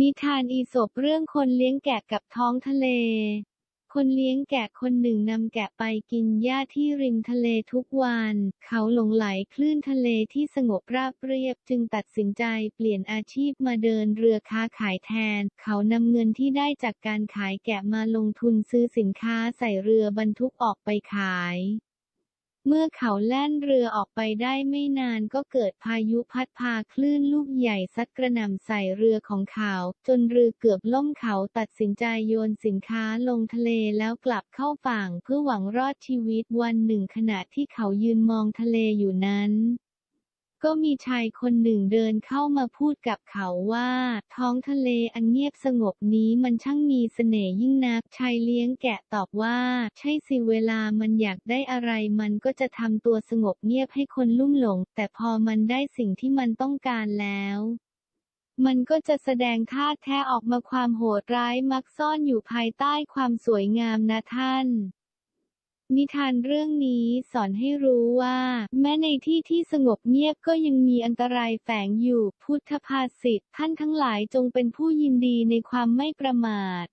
นิทานอีสปเรื่องคนเลี้ยงแกะกับท้องทะเล คนเลี้ยงแกะคนหนึ่งนำแกะไปกินหญ้าที่ริมทะเลทุกวัน เขาหลงไหลคลื่นทะเลที่สงบราบเรียบจึงตัดสินใจเปลี่ยนอาชีพมาเดินเรือค้าขายแทน เขานำเงินที่ได้จากการขายแกะมาลงทุนซื้อสินค้าใส่เรือบรรทุกออกไปขาย เมื่อเขาแล่นเรือออกไปได้ไม่นานก็เกิดพายุพัดพาคลื่นลูกใหญ่ซัดกระหน่ำใส่เรือของเขา จนเรือเกือบล่มเขาตัดสินใจโยนสินค้าลงทะเลแล้วกลับเข้าฝั่งเพื่อหวังรอดชีวิตวันหนึ่งขณะที่เขายืนมองทะเลอยู่นั้น ก็มีชายคนหนึ่งเดินเข้ามาพูดกับเขาว่า ท้องทะเลอันเงียบสงบนี้มันช่างมีเสน่ห์ยิ่งนัก ชายเลี้ยงแกะตอบว่า ใช่สิเวลามันอยากได้อะไรมันก็จะทำตัวสงบเงียบให้คนลุ่มหลง แต่พอมันได้สิ่งที่มันต้องการแล้วมันก็จะแสดงท่าแท้ออกมาความโหดร้ายมักซ่อนอยู่ภายใต้ความสวยงามนะท่าน นิทานเรื่องนี้สอนให้รู้ว่า แม้ในที่ที่สงบเงียบก็ยังมีอันตรายแฝงอยู่ พุทธภาษิตท่านทั้งหลายจงเป็นผู้ยินดีในความไม่ประมาท